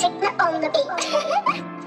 Sigma on the beat.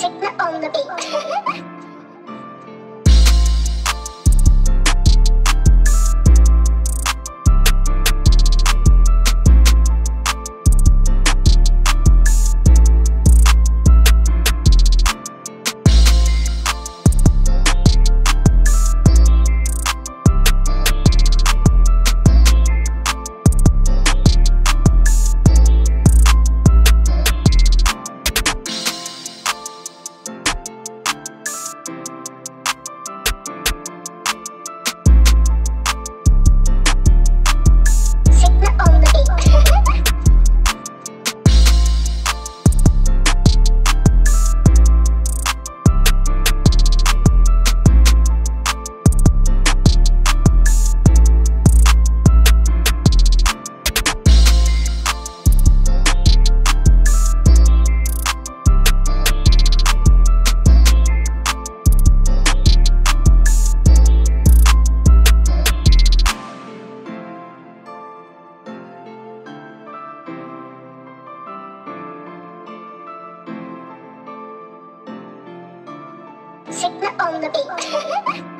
Sigma on the beat. Sigma on the beat.